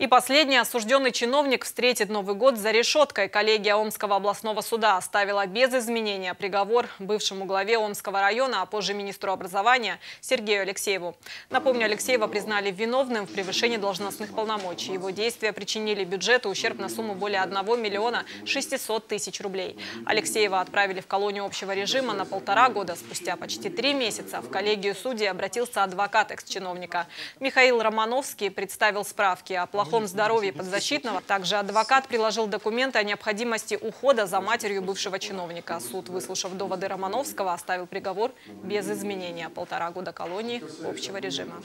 И последний осужденный чиновник встретит Новый год за решеткой. Коллегия Омского областного суда оставила без изменения приговор бывшему главе Омского района, а позже министру образования Сергею Алексееву. Напомню, Алексеева признали виновным в превышении должностных полномочий. Его действия причинили бюджету ущерб на сумму более 1 миллиона 600 тысяч рублей. Алексеева отправили в колонию общего режима на полтора года. Спустя почти три месяца в коллегию судей обратился адвокат экс-чиновника. Михаил Романовский представил справки о плохом плохом здоровье подзащитного. Также адвокат приложил документы о необходимости ухода за матерью бывшего чиновника. Суд, выслушав доводы Романовского, оставил приговор без изменения. Полтора года колонии общего режима.